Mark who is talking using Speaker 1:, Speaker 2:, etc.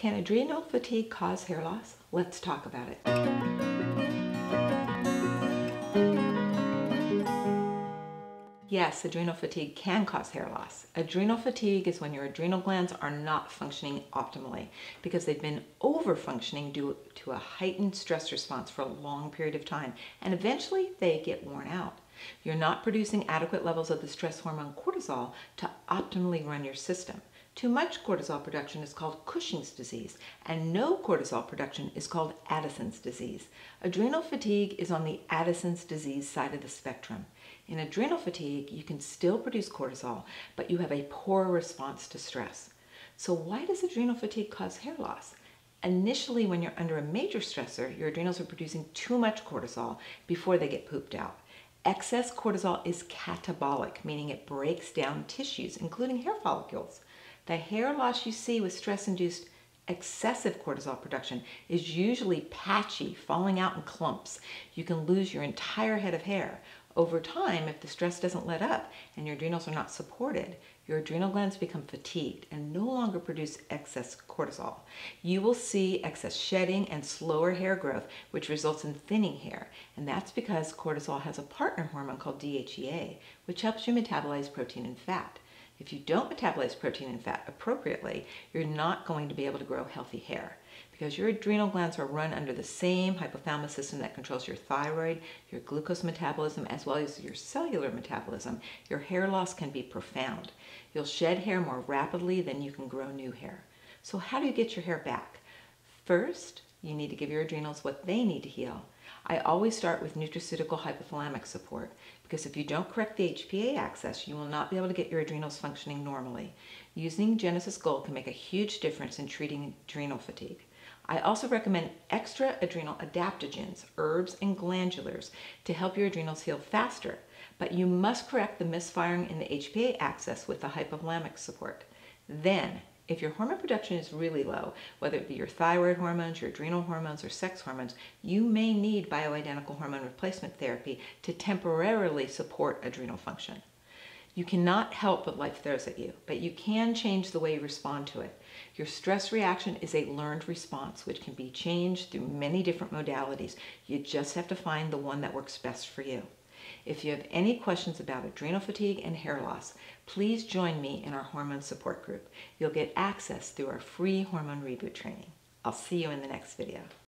Speaker 1: Can adrenal fatigue cause hair loss? Let's talk about it. Yes, adrenal fatigue can cause hair loss. Adrenal fatigue is when your adrenal glands are not functioning optimally because they've been over functioning due to a heightened stress response for a long period of time and eventually they get worn out. You're not producing adequate levels of the stress hormone cortisol to optimally run your system. Too much cortisol production is called Cushing's disease, and no cortisol production is called Addison's disease. Adrenal fatigue is on the Addison's disease side of the spectrum. In adrenal fatigue, you can still produce cortisol, but you have a poor response to stress. So why does adrenal fatigue cause hair loss? Initially, when you're under a major stressor, your adrenals are producing too much cortisol before they get pooped out. Excess cortisol is catabolic, meaning it breaks down tissues, including hair follicles. The hair loss you see with stress-induced excessive cortisol production is usually patchy, falling out in clumps. You can lose your entire head of hair. Over time, if the stress doesn't let up and your adrenals are not supported, your adrenal glands become fatigued and no longer produce excess cortisol. You will see excess shedding and slower hair growth, which results in thinning hair. And that's because cortisol has a partner hormone called DHEA, which helps you metabolize protein and fat. If you don't metabolize protein and fat appropriately, you're not going to be able to grow healthy hair because your adrenal glands are run under the same hypothalamus system that controls your thyroid, your glucose metabolism, as well as your cellular metabolism. Your hair loss can be profound. You'll shed hair more rapidly than you can grow new hair. So how do you get your hair back? First, you need to give your adrenals what they need to heal. I always start with nutraceutical hypothalamic support because if you don't correct the HPA axis, you will not be able to get your adrenals functioning normally. Using Genesis Gold can make a huge difference in treating adrenal fatigue. I also recommend extra adrenal adaptogens, herbs, and glandulars to help your adrenals heal faster, but you must correct the misfiring in the HPA axis with the hypothalamic support. Then, if your hormone production is really low, whether it be your thyroid hormones, your adrenal hormones, or sex hormones, you may need bioidentical hormone replacement therapy to temporarily support adrenal function. You cannot help what life throws at you, but you can change the way you respond to it. Your stress reaction is a learned response, which can be changed through many different modalities. You just have to find the one that works best for you. If you have any questions about adrenal fatigue and hair loss, please join me in our hormone support group. You'll get access through our free hormone reboot training. I'll see you in the next video.